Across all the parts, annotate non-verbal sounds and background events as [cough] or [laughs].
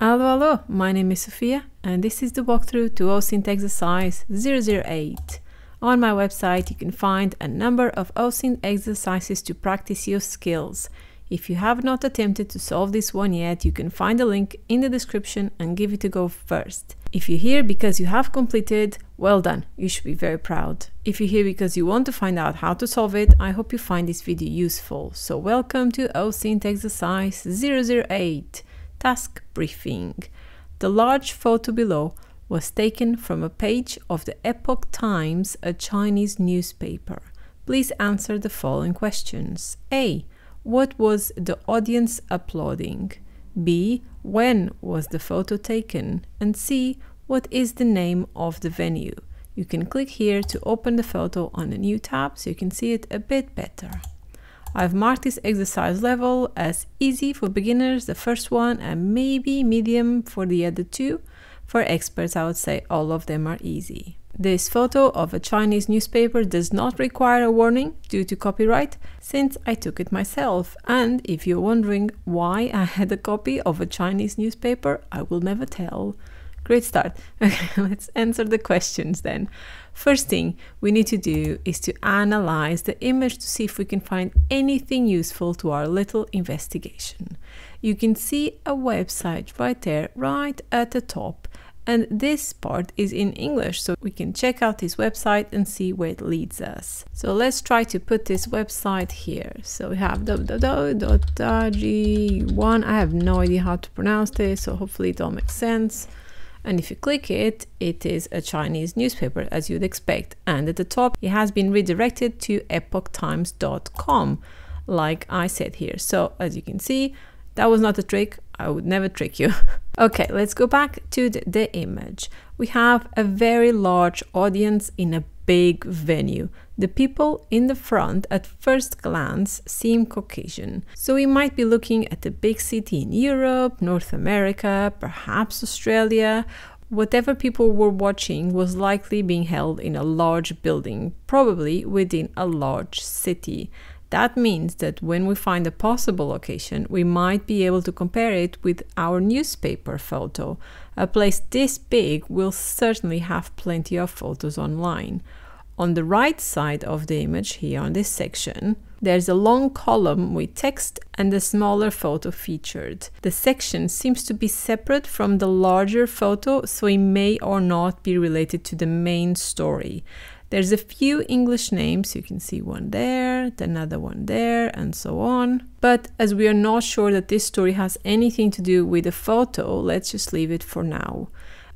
Hello, hello, my name is Sofia and this is the walkthrough to OSINT exercise 008. On my website you can find a number of OSINT exercises to practice your skills. If you have not attempted to solve this one yet, you can find a link in the description and give it a go first. If you're here because you have completed, well done, you should be very proud. If you're here because you want to find out how to solve it, I hope you find this video useful. So welcome to OSINT exercise 008. Task Briefing. The large photo below was taken from a page of the Epoch Times, a Chinese newspaper. Please answer the following questions. A. What was the audience applauding? B. When was the photo taken? And C. What is the name of the venue? You can click here to open the photo on a new tab so you can see it a bit better. I've marked this exercise level as easy for beginners, the first one, and maybe medium for the other two. For experts, I would say all of them are easy. This photo of a Chinese newspaper does not require a warning due to copyright, since I took it myself. And if you're wondering why I had a copy of a Chinese newspaper, I will never tell. Great start. [laughs] Okay, let's answer the questions then. First thing we need to do is to analyze the image to see if we can find anything useful to our little investigation. You can see a website right there, right at the top. And this part is in English, so we can check out this website and see where it leads us. So let's try to put this website here. So we have www.rg1. I have no idea how to pronounce this, so hopefully it all makes sense. And if you click it, it is a Chinese newspaper as you'd expect. And at the top, it has been redirected to epochtimes.com, like I said here. So as you can see, that was not a trick. I would never trick you. [laughs] okay, let's go back to the, the image. We have a very large audience in a big venue. The people in the front at first glance seem Caucasian, so we might be looking at a big city in Europe, North America, perhaps Australia. Whatever people were watching was likely being held in a large building, probably within a large city. That means that when we find a possible location, we might be able to compare it with our newspaper photo. A place this big will certainly have plenty of photos online. On the right side of the image here on this section, there's a long column with text and a smaller photo featured. The section seems to be separate from the larger photo, so it may or not be related to the main story. There's a few English names, you can see one there, another one there, and so on. But as we are not sure that this story has anything to do with the photo, let's just leave it for now.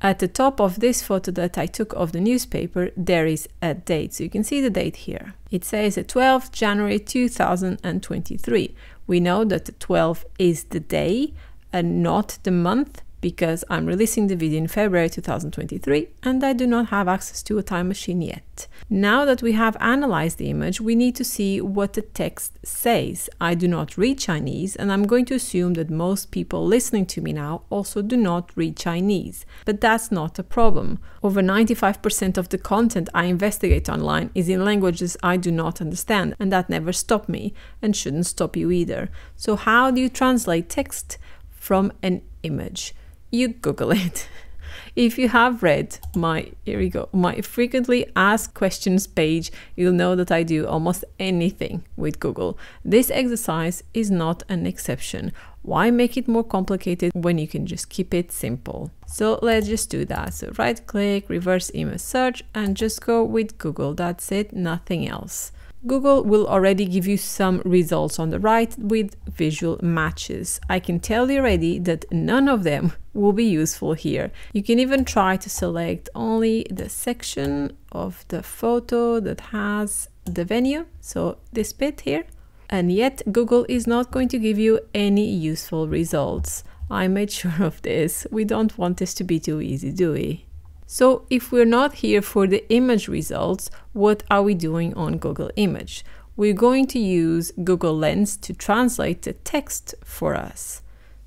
At the top of this photo that I took of the newspaper, there is a date. So you can see the date here. It says the 12th January 2023. We know that the 12th is the day and not the month because I'm releasing the video in February 2023 and I do not have access to a time machine yet. Now that we have analyzed the image, we need to see what the text says. I do not read Chinese and I'm going to assume that most people listening to me now also do not read Chinese. But that's not a problem. Over 95% of the content I investigate online is in languages I do not understand and that never stopped me and shouldn't stop you either. So how do you translate text from an image? You Google it. [laughs] if you have read my, here we go, my frequently asked questions page, you'll know that I do almost anything with Google. This exercise is not an exception. Why make it more complicated when you can just keep it simple? So let's just do that. So right click, reverse image search, and just go with Google. That's it, nothing else. Google will already give you some results on the right with visual matches. I can tell you already that none of them will be useful here. You can even try to select only the section of the photo that has the venue, so this bit here, and yet Google is not going to give you any useful results. I made sure of this. We don't want this to be too easy, do we? So if we're not here for the image results, what are we doing on Google Image? We're going to use Google Lens to translate the text for us.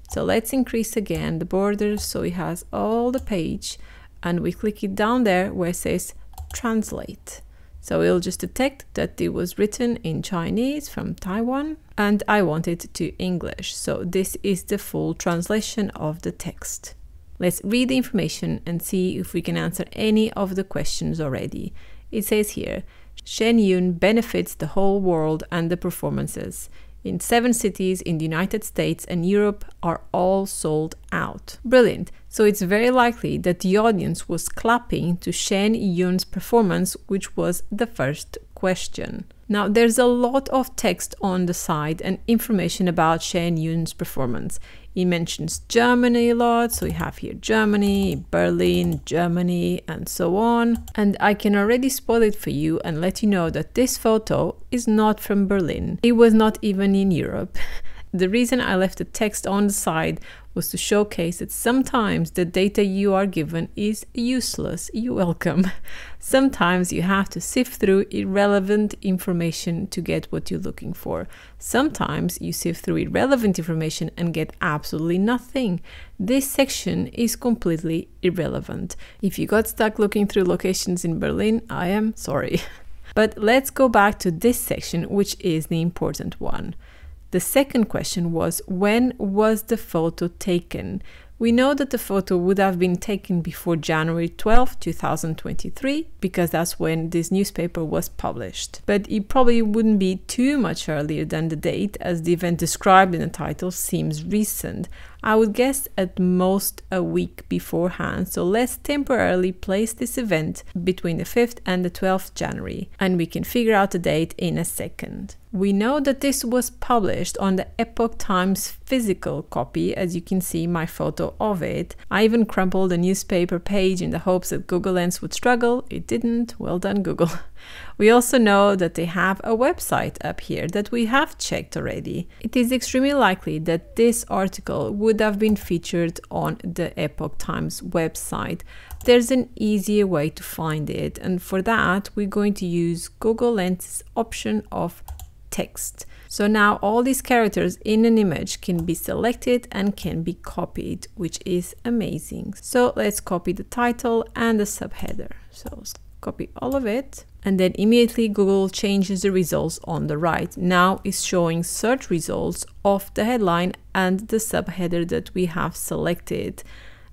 So let's increase again the border so it has all the page and we click it down there where it says translate. So it'll just detect that it was written in Chinese from Taiwan and I want it to English. So this is the full translation of the text. Let's read the information and see if we can answer any of the questions already. It says here, Shen Yun benefits the whole world and the performances in seven cities in the United States and Europe are all sold out. Brilliant. So it's very likely that the audience was clapping to Shen Yun's performance, which was the first question. Now, there's a lot of text on the side and information about Shen Yun's performance. He mentions Germany a lot, so we have here Germany, Berlin, Germany, and so on. And I can already spoil it for you and let you know that this photo is not from Berlin. It was not even in Europe. [laughs] The reason I left the text on the side was to showcase that sometimes the data you are given is useless. You're welcome. [laughs] Sometimes you have to sift through irrelevant information to get what you're looking for. Sometimes you sift through irrelevant information and get absolutely nothing. This section is completely irrelevant. If you got stuck looking through locations in Berlin, I am sorry. [laughs] But let's go back to this section, which is the important one. The second question was when was the photo taken? We know that the photo would have been taken before January 12, 2023, because that's when this newspaper was published. But it probably wouldn't be too much earlier than the date, as the event described in the title seems recent. I would guess at most a week beforehand, so let's temporarily place this event between the 5th and the 12th January, and we can figure out the date in a second. We know that this was published on the Epoch Times physical copy, as you can see my photo of it. I even crumpled a newspaper page in the hopes that Google Lens would struggle. It didn't. Well done, Google. [laughs] We also know that they have a website up here that we have checked already. It is extremely likely that this article would have been featured on the Epoch Times website. There's an easier way to find it, and for that, we're going to use Google Lens option of text. So now all these characters in an image can be selected and can be copied, which is amazing. So let's copy the title and the subheader. So copy all of it and then immediately Google changes the results on the right. Now it's showing search results of the headline and the subheader that we have selected.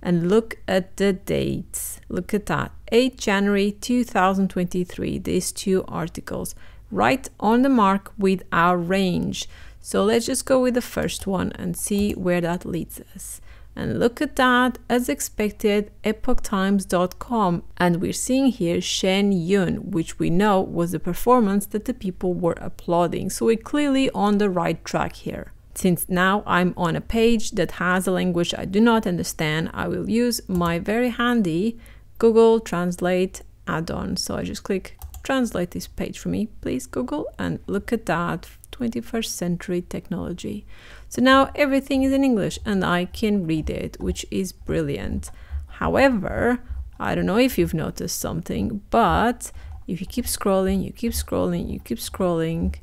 And look at the dates. Look at that. 8 January 2023, these two articles, right on the mark with our range. So let's just go with the first one and see where that leads us. And look at that, as expected, epochtimes.com. And we're seeing here Shen Yun, which we know was the performance that the people were applauding. So we're clearly on the right track here. Since now I'm on a page that has a language I do not understand, I will use my very handy Google Translate add-on. So I just click translate this page for me, please Google, and look at that 21st century technology. So now everything is in English and I can read it, which is brilliant. However, I don't know if you've noticed something, but if you keep scrolling, you keep scrolling, you keep scrolling,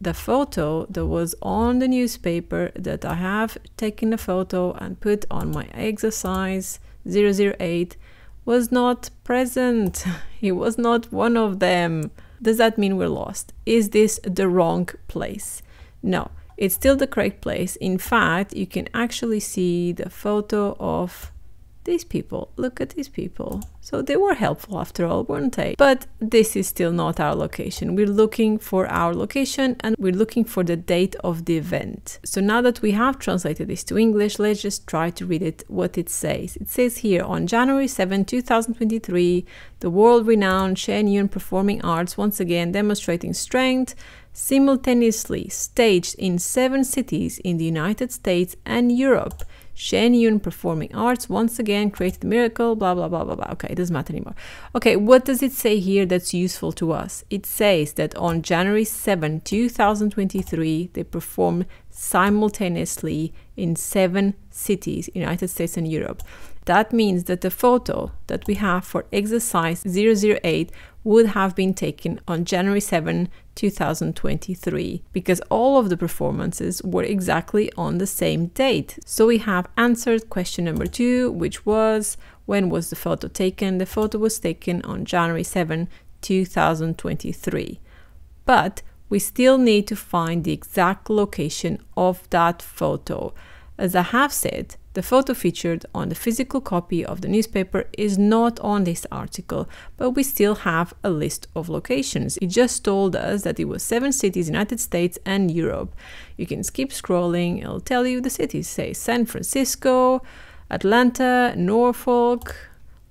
the photo that was on the newspaper that I have taken a photo and put on my exercise 008 was not present. [laughs] He was not one of them. Does that mean we're lost? Is this the wrong place? No, it's still the correct place. In fact, you can actually see the photo of these people. Look at these people. So they were helpful after all, weren't they? But this is still not our location. We're looking for our location and we're looking for the date of the event. So now that we have translated this to English, let's just try to read it what it says. It says here on January 7, 2023, the world-renowned Shen Yun Performing Arts once again demonstrating strength, simultaneously staged in seven cities in the United States and Europe. Shen Yun Performing Arts once again created miracle, blah, blah, blah, blah, blah. Okay, it doesn't matter anymore. Okay, what does it say here that's useful to us? It says that on January 7, 2023, they performed simultaneously in seven cities, United States and Europe. That means that the photo that we have for exercise 008 would have been taken on January 7, 2023, because all of the performances were exactly on the same date. So we have answered question number two, which was when was the photo taken? The photo was taken on January 7, 2023. But we still need to find the exact location of that photo. As I have said, the photo featured on the physical copy of the newspaper is not on this article, but we still have a list of locations. It just told us that it was seven cities, United States and Europe. You can skip scrolling, it'll tell you the cities, say San Francisco, Atlanta, Norfolk,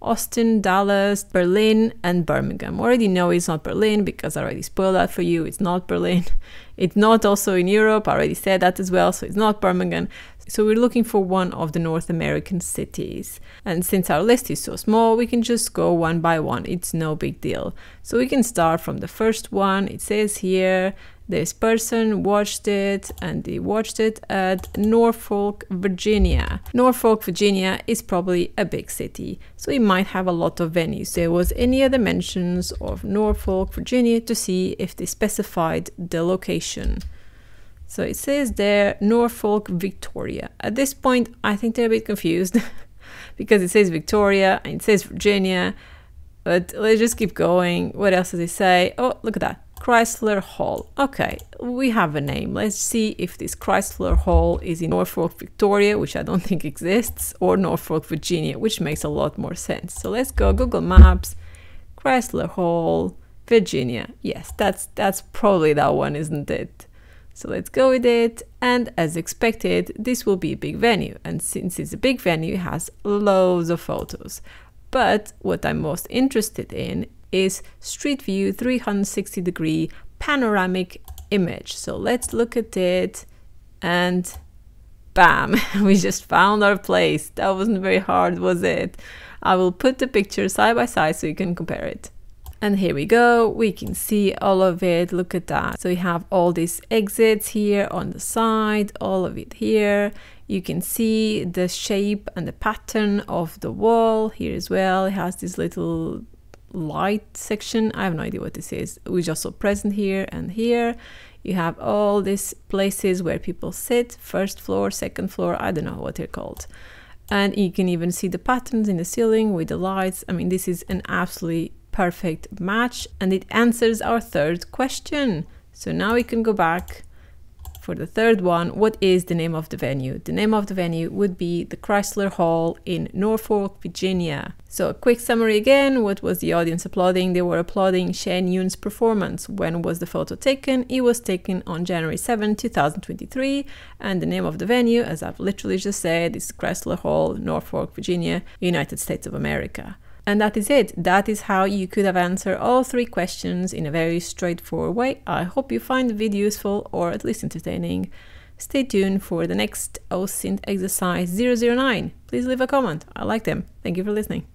Austin, Dallas, Berlin, and Birmingham. Already know it's not Berlin because I already spoiled that for you. It's not Berlin. [laughs] It's not also in Europe. I already said that as well. So it's not Birmingham. So we're looking for one of the North American cities. And since our list is so small, we can just go one by one. It's no big deal. So we can start from the first one. It says here, this person watched it and they watched it at Norfolk, Virginia. Norfolk, Virginia is probably a big city, so it might have a lot of venues. There was any other mentions of Norfolk, Virginia to see if they specified the location. So it says there Norfolk, Victoria. At this point, I think they're a bit confused [laughs] because it says Victoria and it says Virginia. But let's just keep going. What else does it say? Oh, look at that. Chrysler Hall. Okay, we have a name. Let's see if this Chrysler Hall is in Norfolk, Victoria, which I don't [laughs] think exists, or Norfolk, Virginia, which makes a lot more sense. So let's go Google Maps, Chrysler Hall, Virginia. Yes, that's that's probably that one, isn't it? So let's go with it. And as expected, this will be a big venue. And since it's a big venue, it has loads of photos. But what I'm most interested in is Street View 360 degree panoramic image. So let's look at it and bam, [laughs] we just found our place. That wasn't very hard, was it? I will put the picture side by side so you can compare it. And here we go, we can see all of it, look at that. So we have all these exits here on the side, all of it here. You can see the shape and the pattern of the wall here as well. It has this little light section. I have no idea what this is, which also present here and here. You have all these places where people sit, first floor, second floor, I don't know what they're called. And you can even see the patterns in the ceiling with the lights. I mean, this is an absolutely perfect match and it answers our third question. So now we can go back for the third one. What is the name of the venue? The name of the venue would be the Chrysler Hall in Norfolk, Virginia. So a quick summary again, what was the audience applauding? They were applauding Shen Yun's performance. When was the photo taken? It was taken on January 7, 2023 and the name of the venue, as I've literally just said, is Chrysler Hall, Norfolk, Virginia, United States of America. And that is it. That is how you could have answered all three questions in a very straightforward way. I hope you find the video useful or at least entertaining. Stay tuned for the next OSINT exercise 009. Please leave a comment. I like them. Thank you for listening.